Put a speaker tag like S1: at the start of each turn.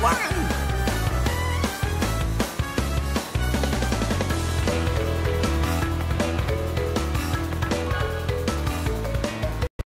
S1: Wow.